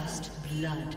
First blood.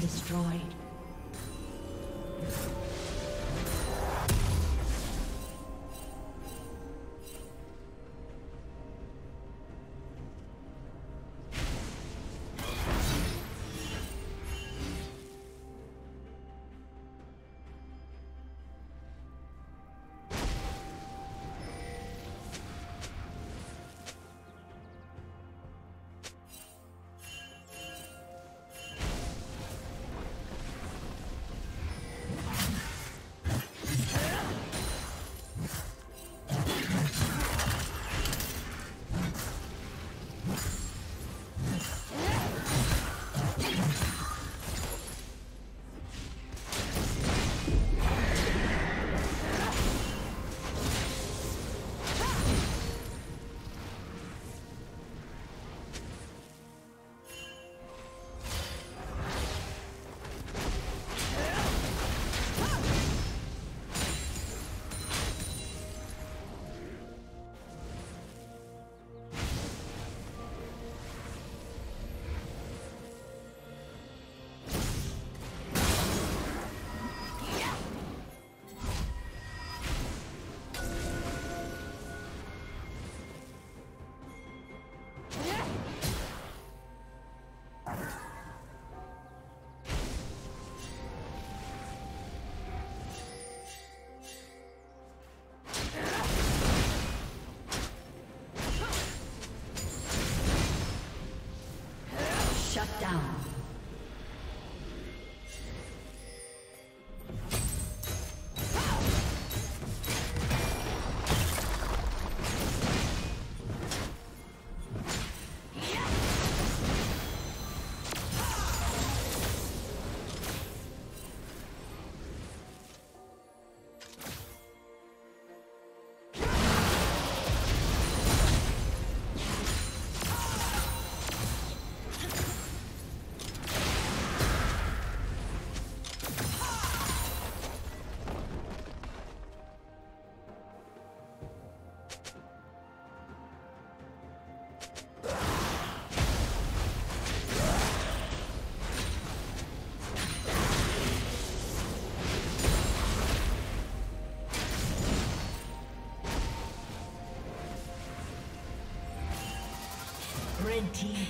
Destroyed.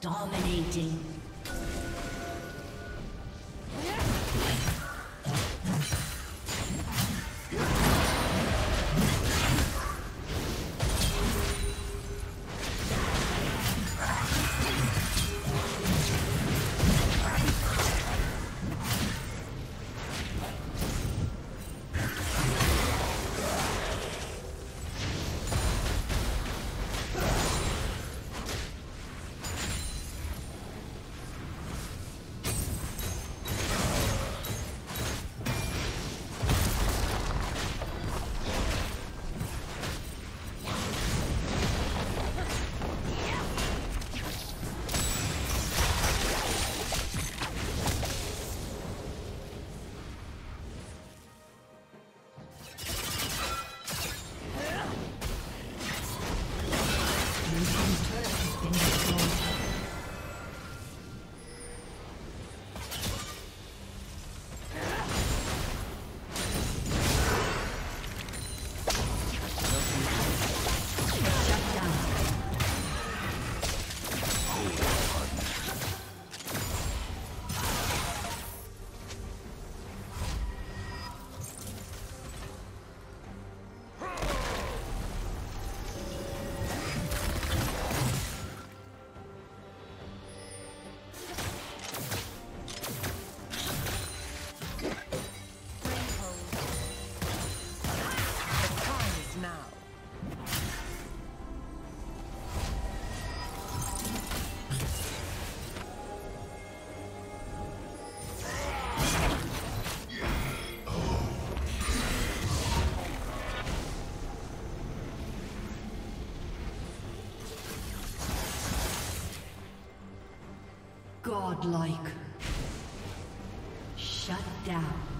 Dominating. Godlike. Shut down.